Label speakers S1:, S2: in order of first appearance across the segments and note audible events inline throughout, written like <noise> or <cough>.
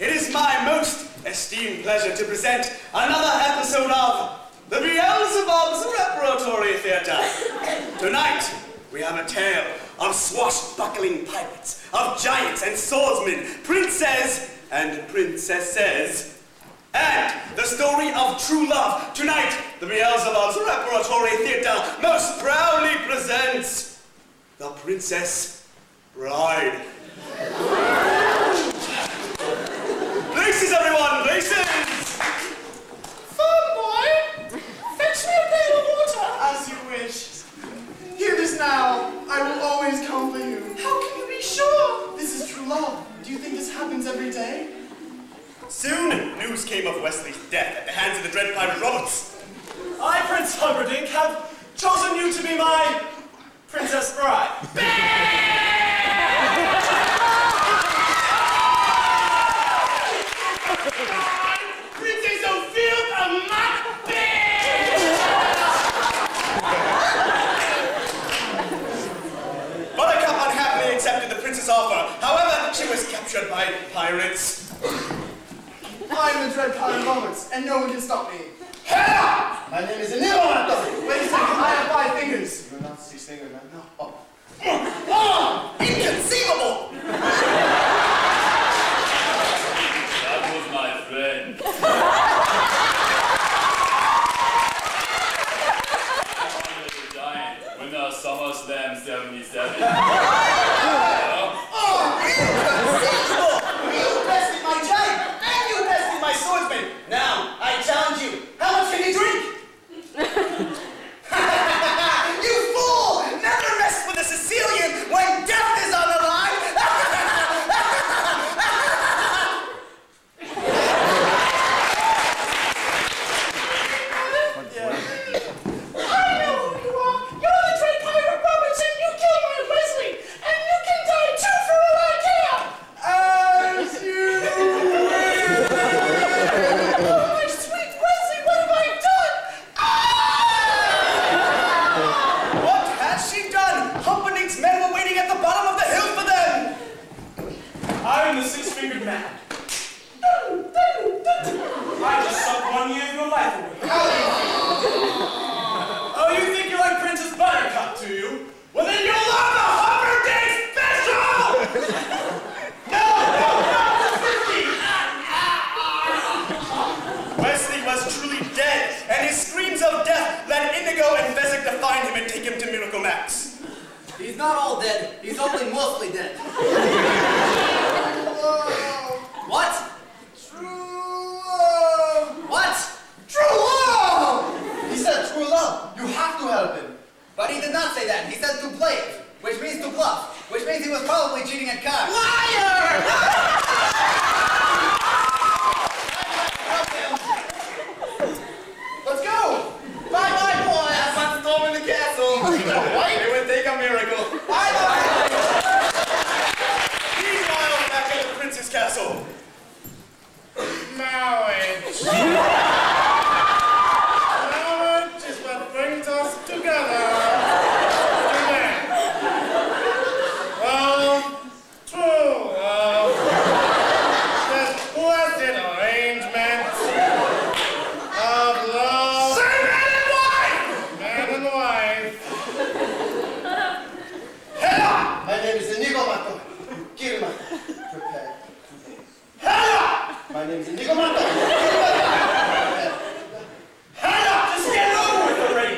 S1: it is my most esteemed pleasure to present another episode of the Beelzebubs Repertory Theatre. Tonight, we have a tale of swashbuckling pirates, of giants and swordsmen, princes and princesses, and the story of true love. Tonight, the Beelzebubs Repertory Theatre most proudly presents The Princess Bride. Places, everyone, places!
S2: Fun boy! Fetch me a pail of water! As you wish. Hear this now. I will always come for you. How can you be sure? This is true love. Do you think this happens every day?
S1: Soon, news came of Westley's death at the hands of the dread pirate Roberts.
S3: I, Prince Humperdinck, have chosen you to be my princess bride.
S2: Princess Ophelia of
S1: Buttercup unhappily accepted the prince's offer. However, she was captured by pirates.
S2: I'm the Dread Pirate Roberts, and no one can stop me. Hella! My name is Inigo Mato. Wait a second, I have five fingers. You're not six fingers, man. No.
S4: them 77. <laughs>
S1: you
S2: know? Oh,
S3: inconceivable! Six-fingered. I just sucked one year of your life away. Oh, you think you're like Princess Buttercup, do you? Well, then you'll love the Humperdinck Special! no, no, no,
S1: Westley was truly dead, and his screams of death led Inigo and Fezzik to find him and take him to Miracle Max.
S5: He's not all dead. He's only mostly dead. What?
S2: True love.
S5: What?
S2: True love. He said true love. You have to help him.
S5: But he did not say that. He said to play it, which means to bluff, which means he was probably cheating at cards. Liar! <laughs>
S2: Let's go. Bye bye, boy.
S1: Have fun storming the castle. it would take a miracle.
S2: Bye bye.
S1: Meanwhile, back at the prince's castle.
S2: Marriage. Marriage is what brings us together. Amen. Well, true love. This blessed arrangement of love. Say man and wife! Man and wife. Hela! My name is Inigo Mato. Kirma. Prepare. Hela! My name is Inigo Mato. Hela! Just get it over with already.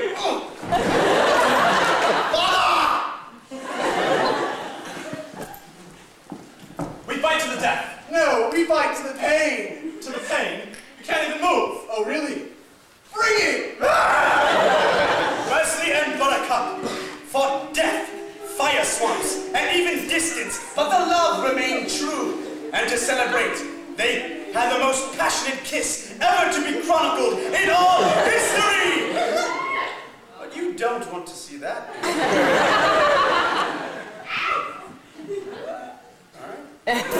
S3: We fight to the death.
S2: No, we fight to the pain.
S3: To the pain. You can't even move.
S2: Oh, really? Bring it! <laughs>
S1: Westley and Buttercup fought death, fire swamps, and even distance, but the love remained true. And to celebrate, they had the most passionate kiss ever to be chronicled in all history. But you don't want to see that. <laughs> All right.